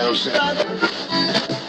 Thank certo.